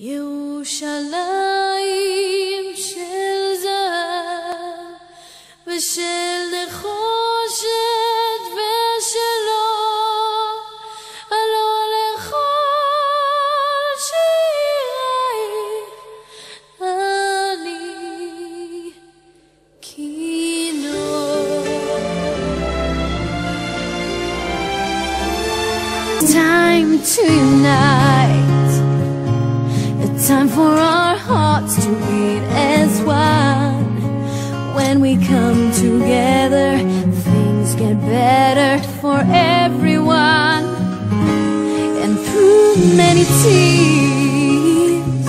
ירושלים של זהב ושל נחושת ושל אור, הלא לכל שירייך אני כינור. Time to unite. A time for our hearts to beat as one. When we come together, things get better for everyone. And through many tears,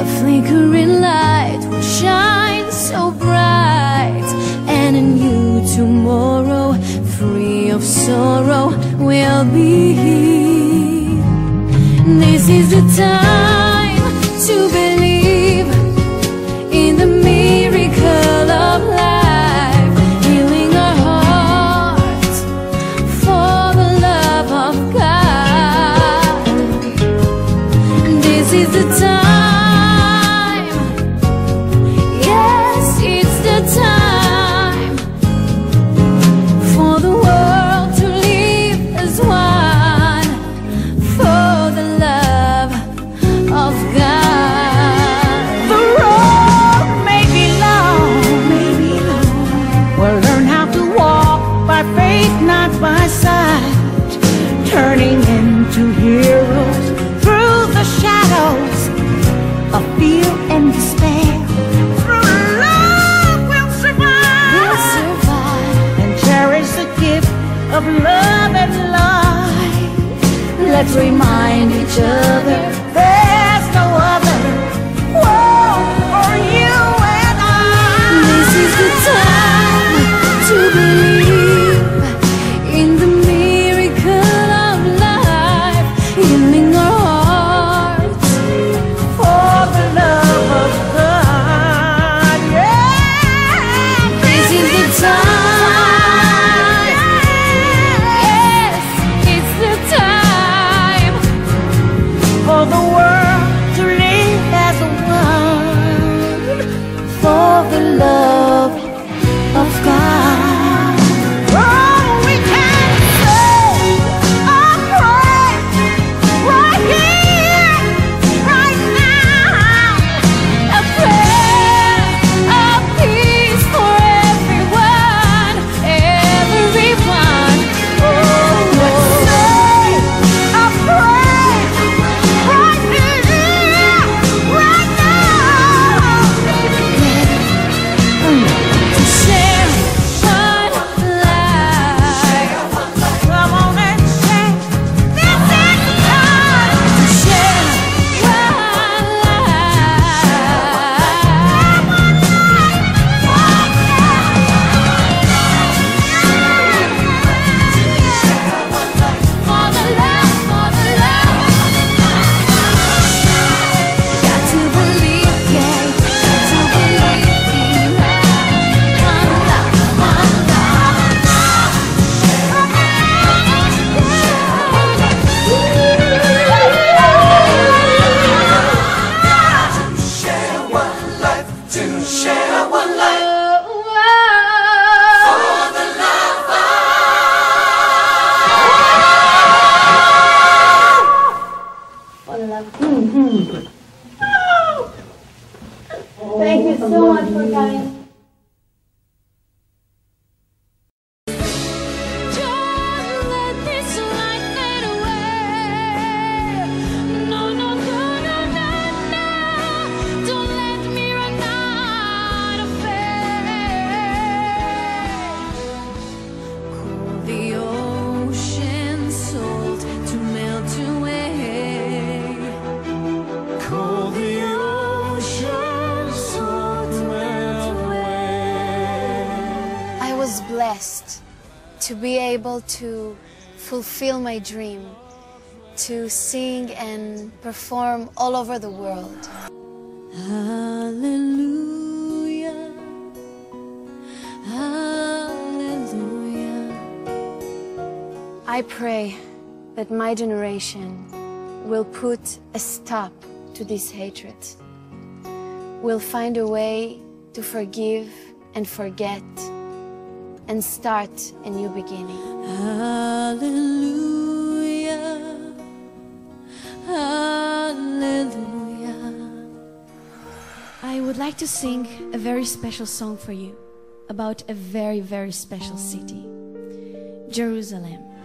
a flickering light will shine so bright. And a new tomorrow, free of sorrow, will be here. This is the time to believe in the miracle of life, healing our hearts for the love of God. This is the time, and despair. Through love we'll survive We'll survive. and cherish the gift of love and life. Let's remind each other the world coming. Was blessed to be able to fulfill my dream, to sing and perform all over the world. Hallelujah. Hallelujah. I pray that my generation will put a stop to this hatred. We'll find a way to forgive and forget and start a new beginning. Hallelujah. Hallelujah. I would like to sing a very special song for you about a very, very special city Jerusalem.